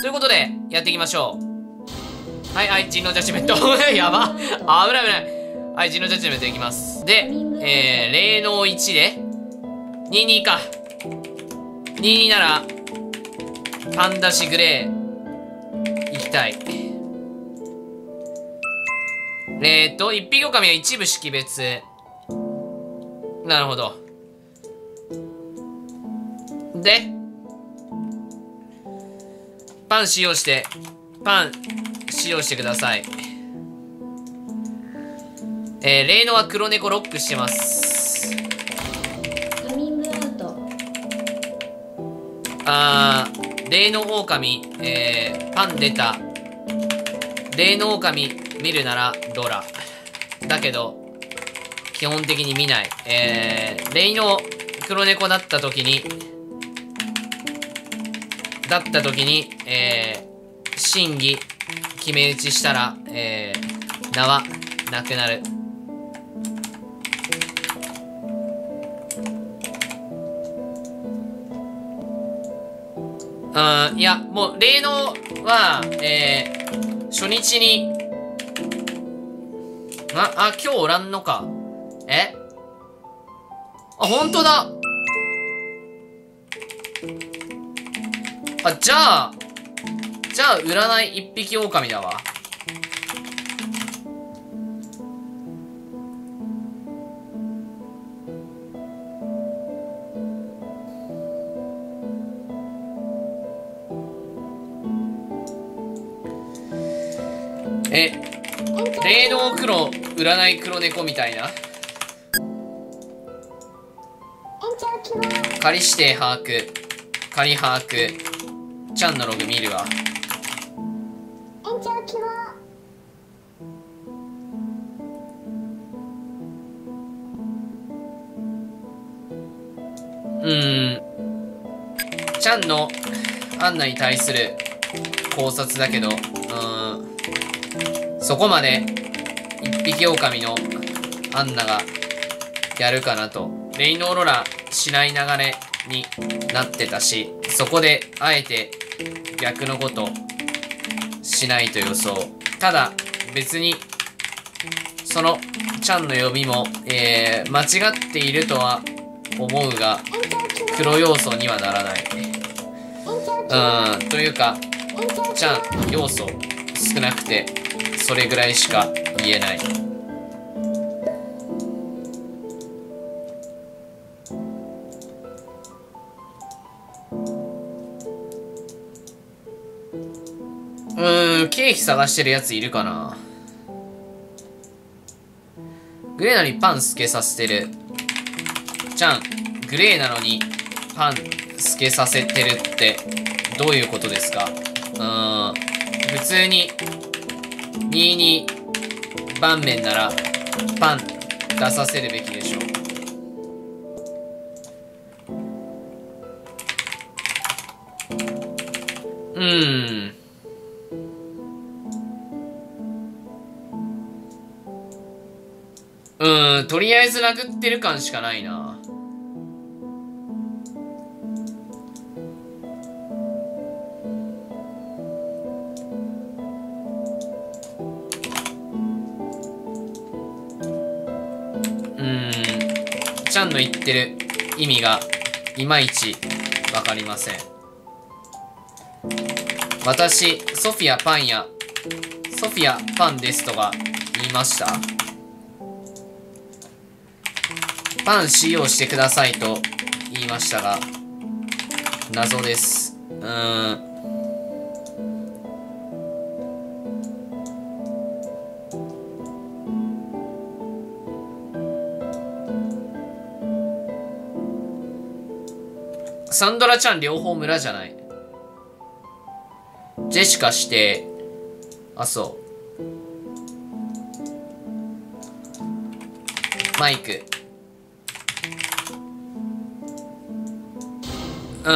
ということで、やっていきましょう。はい、はい、人のジャッジメント。やば。危ない危ない。はい、人のジャッジメントいきます。で、えー、霊能1で、22か。22なら、パンダシグレー、行きたい。えーと、一匹狼は一部識別。なるほど。で、パン使用して、パン使用してください。えー、霊能は黒猫ロックしてます。カミングアウトあー、霊能狼、えー、パン出た。霊能狼見るならドラ。だけど、基本的に見ない。えー、霊能黒猫だった時に、だった時に、えー、審議、決め打ちしたら、えー、名はなくなる。うん、いや、もう、霊能は、えー、初日に、あ、あ、今日おらんのか。え？あ、本当だあ、じゃあ、じゃあ、占い一匹狼だわ。え、霊能黒、占い黒猫みたいな？仮指定把握。仮把握。ちゃんのログ見るわ。うーん。ちゃんのアンナに対する考察だけど、うーん。そこまで一匹狼のアンナがやるかなと。レイノーロラしない流れになってたし、そこであえて逆のことしないと予想。ただ別にそのちゃんの呼びも、えー、間違っているとは思うが、黒要素にはならない。うん、というか、ちゃん要素少なくて、それぐらいしか言えない。ーん、ケーキ探してるやついるかな？グレーなのにパン透けさせてる。ちゃん、グレーなのにパン透けさせてるってどういうことですか？うーん、普通に22盤面ならパン出させるべきでしょう。うーん。とりあえず殴ってる感しかないな。うん、ちゃんの言ってる意味がいまいちわかりません。私、ソフィアパンや、ソフィアパンですとか言いました？パン使用してくださいと言いましたが、謎です。うーん。サンドラちゃん両方村じゃない。ジェシカして、あ、そう。マイク。うん。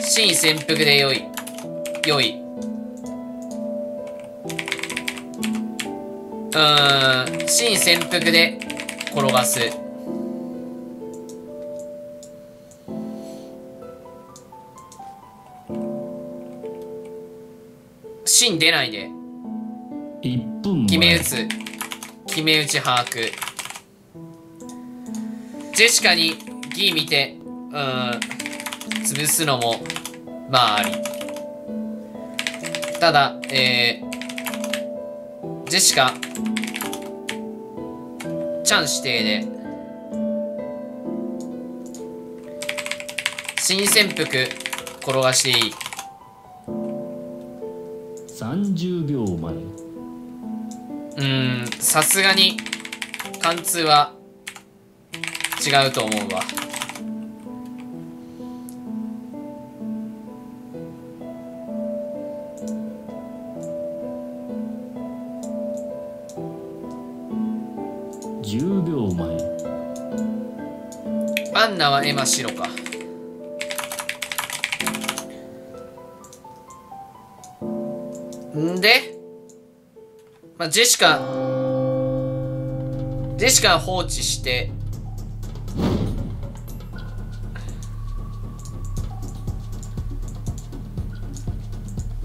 新潜伏でよい。よい。うーん。新潜伏で転がす。芯出ないで。1分決め打つ。決め打ち把握。ジェシカにギー見てうーん潰すのもまああり。ただえー、ジェシカチャン指定で新潜伏転がしていい。30秒前。うーんさすがに貫通は違うと思うわ。10秒前アンナはエマ白か。んで、まあ、ジェシカ。ジェシカは放置して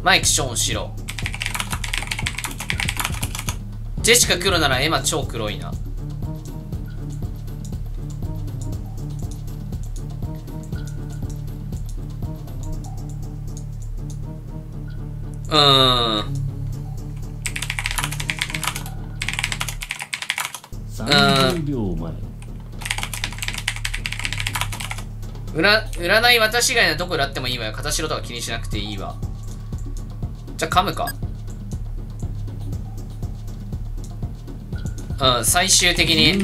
マイクショーン白ジェシカ黒ならエマ超黒いな。うーん。30秒前。占占い私以外のどこであってもいいわよ。片白とか気にしなくていいわじゃあ噛むか。うん最終的に。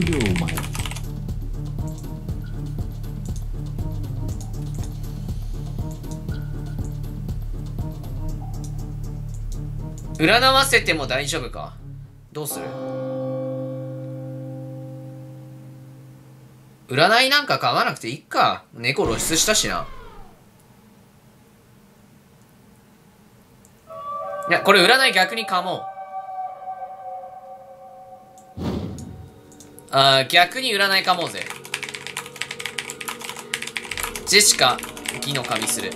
占わせても大丈夫か？どうする？占いなんか買わなくていいか。猫露出したしな。いやこれ占い逆に噛もう。あー逆に占い噛もうぜ。ジェシカ義の神する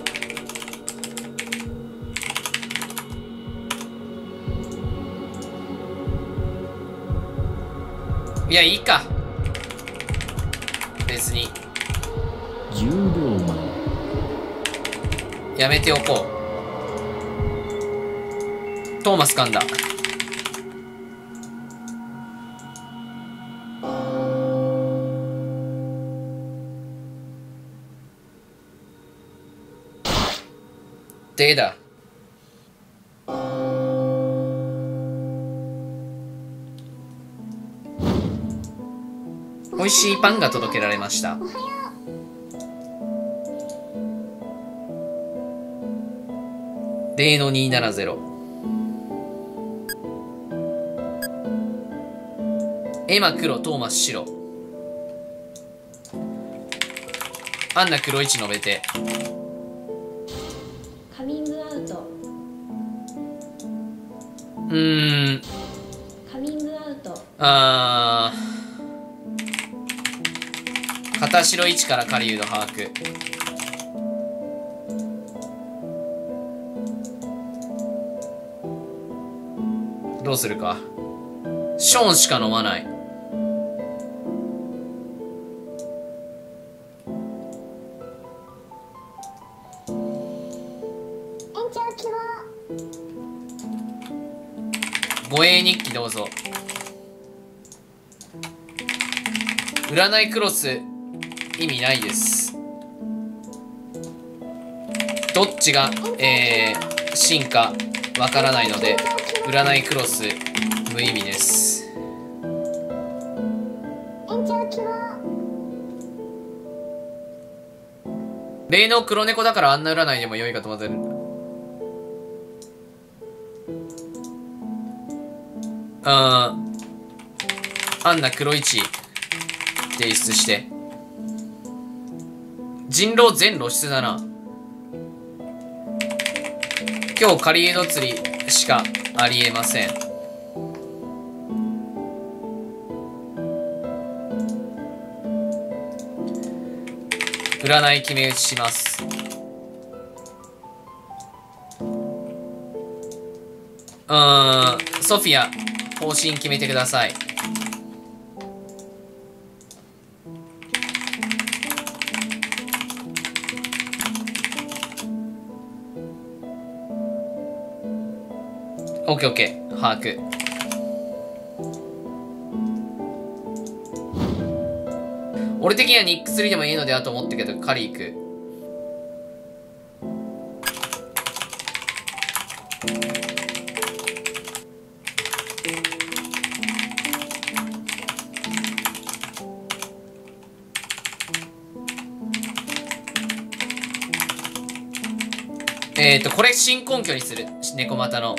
いやいいか。別に。10秒前。やめておこうトーマス噛んだ。でだ。美味しいパンが届けられました。0の270エマ黒トーマス白。アンナ黒1述べて。カミングアウト。うーん。カミングアウト。あー。片白1から狩人把握。どうするか。ショーンしか飲まない護衛日記どうぞ。占いクロス意味ないです。どっちがえー、進化わからないので占いクロス無意味です。霊能黒猫だからあんな占いでも良いかと思ってるあアンナ黒一提出して。人狼全露出だな。今日狩人釣りしかありえません。占い決め打ちします。うーん、ソフィア、方針決めてください。オッケーオッケー、把握。俺的にはニック3でもいいのではと思ったけど、カリー行く。えっ、ー、と、これ新根拠にする。猫股の。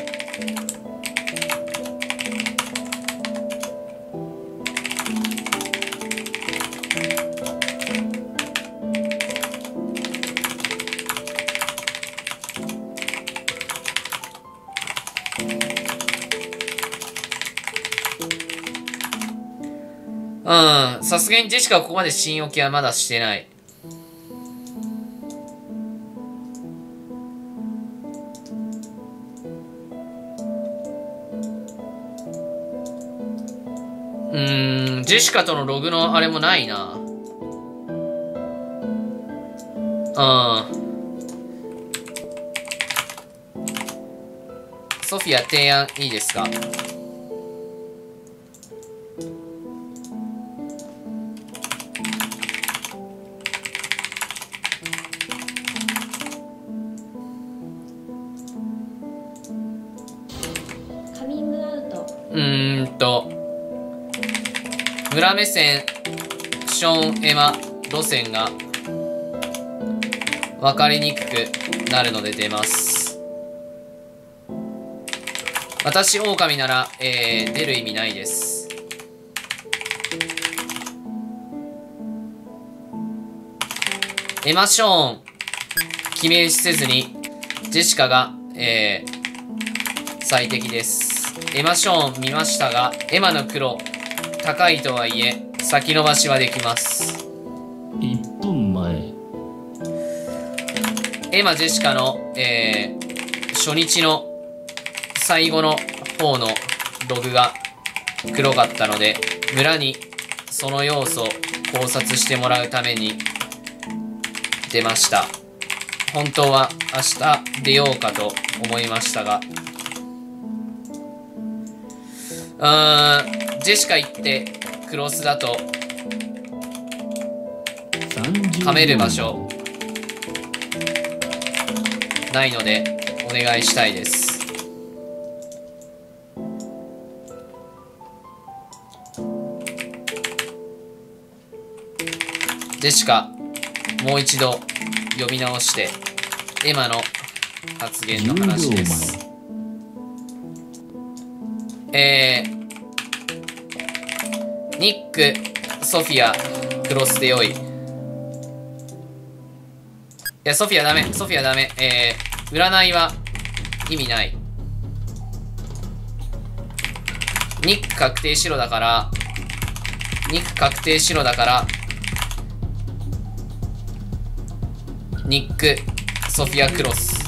うん、さすがにジェシカはここまで信用きはまだしてない。ジェシカとのログのあれもないな。うん。ソフィア提案いいですか？村目線、ション・エマ路線が分かりにくくなるので出ます。私、狼なら、えー、出る意味ないです。エマ・ショーン、決め打ちせずに、ジェシカが、えー、最適です。エマ・ショーン見ましたが、エマの黒、高いとはいえ、先延ばしはできます。1分前エマ・ジェシカの、えー、初日の最後の方のログが黒かったので、村にその要素を考察してもらうために出ました。本当は明日出ようかと思いましたが、うーん、ジェシカ行ってクロスだと30噛める場所。ないのでお願いしたいです。ジェシカもう一度読み直してエマの発言の話10秒です前。えー、ニック、ソフィア、クロスでよい。いや、ソフィアダメ、ソフィアダメ。えー、占いは意味ない。ニック確定白だから、ニック確定白だから、ニック、ソフィアクロス。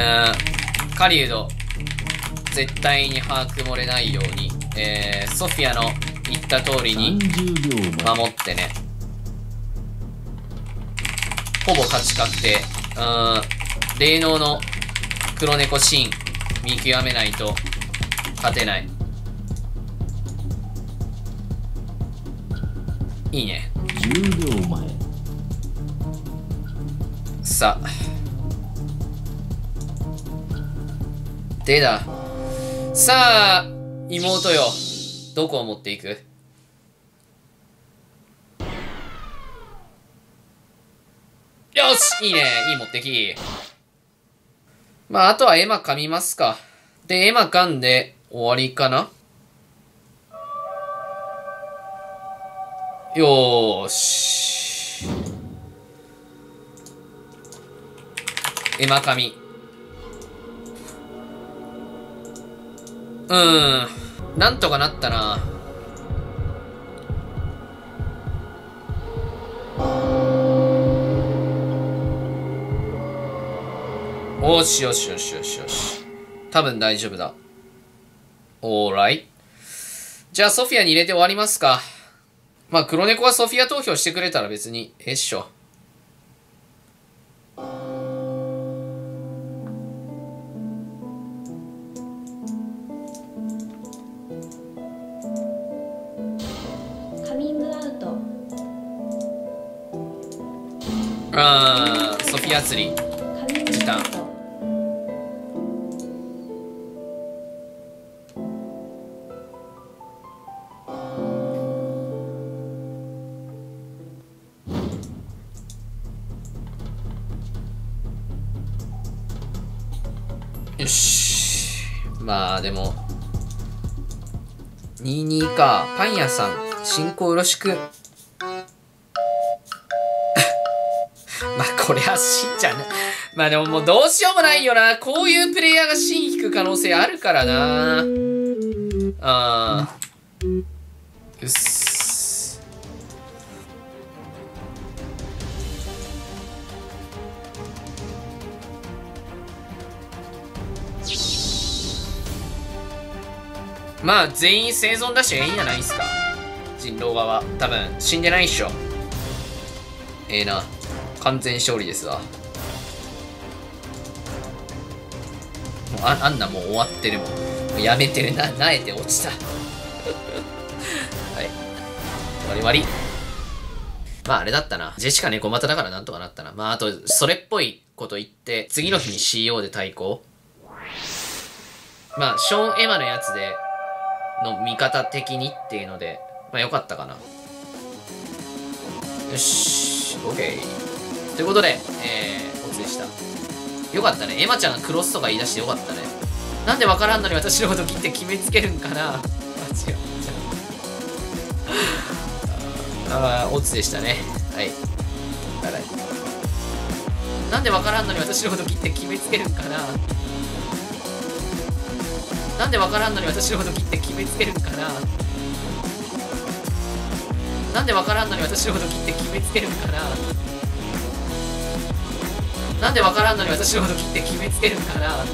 ー、狩人絶対に把握漏れないように、えー、ソフィアの言った通りに30秒前。守ってね。ほぼ勝ち確定。うーん霊能の黒猫シーン見極めないと勝てない。いいね。10秒前。さあでださあ妹よ。どこを持っていく？よしいいね。いい持ってき。まああとはエマ噛みますか。でエマ噛んで終わりかな？よーし。エマ噛うん。なんとかなったな。よしよしよしよしよし。多分大丈夫だ。オーライ。じゃあソフィアに入れて終わりますか。まあ黒猫はソフィア投票してくれたら別にええっしょ。あー、ソフィア釣り。カミングアウトよし。まあでも、22か。パン屋さん、進行よろしく。まあこれは真じゃな。まあでももうどうしようもないよな。こういうプレイヤーが真引く可能性あるからな。ああ。うっす。まあ全員生存だしええんやないっすか人狼側多分死んでないっしょええな完全勝利ですわ。もうああんなもう終わってるもん。やめてるな。なえて落ちた。はい。終わり終わり。まああれだったな。ジェシカ猫股だからなんとかなったな。まああとそれっぽいこと言って次の日に CO で対抗。まあショーン・エマのやつでの味方的にっていうので、まあよかったかな。よし、OK。ということで、えー、おつでした。よかったね。エマちゃんがクロスとか言い出してよかったね。なんでわからんのに私のこと切って決めつけるんかな。あ、違う。あー、オツでしたね。はい。バイバイ。なんでわからんのに私のこと切って決めつけるんかな。なんでわからんのに私のこと切って決めつけるんかななんでわからんのに私のこと切って決めつけるんかななんでわからんのに私のこと切って決めつけるかな